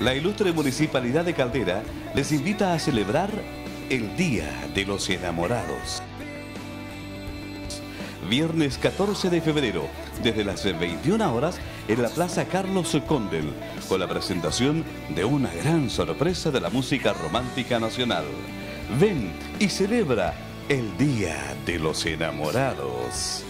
La ilustre Municipalidad de Caldera les invita a celebrar el Día de los Enamorados. Viernes 14 de febrero, desde las 21 horas, en la Plaza Carlos Condel, con la presentación de una gran sorpresa de la música romántica nacional. Ven y celebra el Día de los Enamorados.